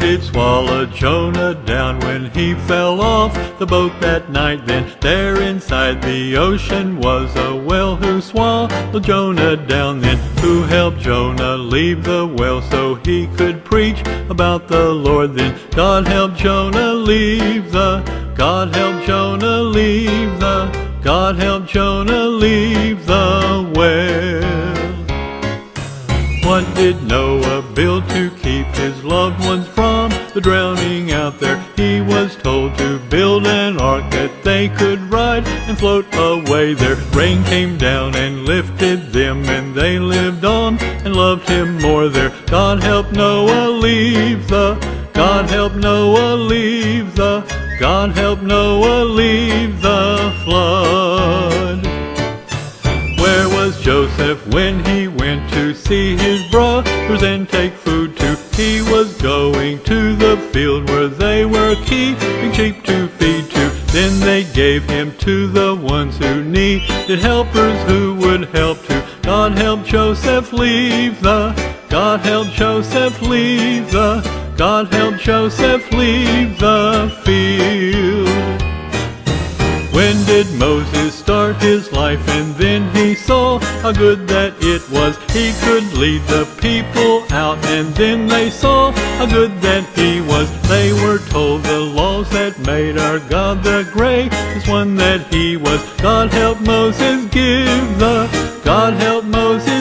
let Jonah down when he fell off the boat that night. Then there inside the ocean was a whale who swallowed Jonah down. Then who helped Jonah leave the whale so he could preach about the Lord? Then God helped Jonah leave the, God helped Jonah leave the, God helped Jonah leave the did Noah build to keep his loved ones from the drowning out there? He was told to build an ark that they could ride and float away there. Rain came down and lifted them, and they lived on and loved him more there. God help Noah leave the, God help Noah leave the, God help Noah leave the was Joseph when he went to see his brothers and take food too? He was going to the field where they were keeping sheep to feed to. Then they gave him to the ones who needed helpers who would help to. God help Joseph leave the, God help Joseph leave the, God help Joseph leave the did Moses start his life and then he saw how good that it was. He could lead the people out and then they saw how good that he was. They were told the laws that made our God the greatest one that he was. God help Moses give the, God help Moses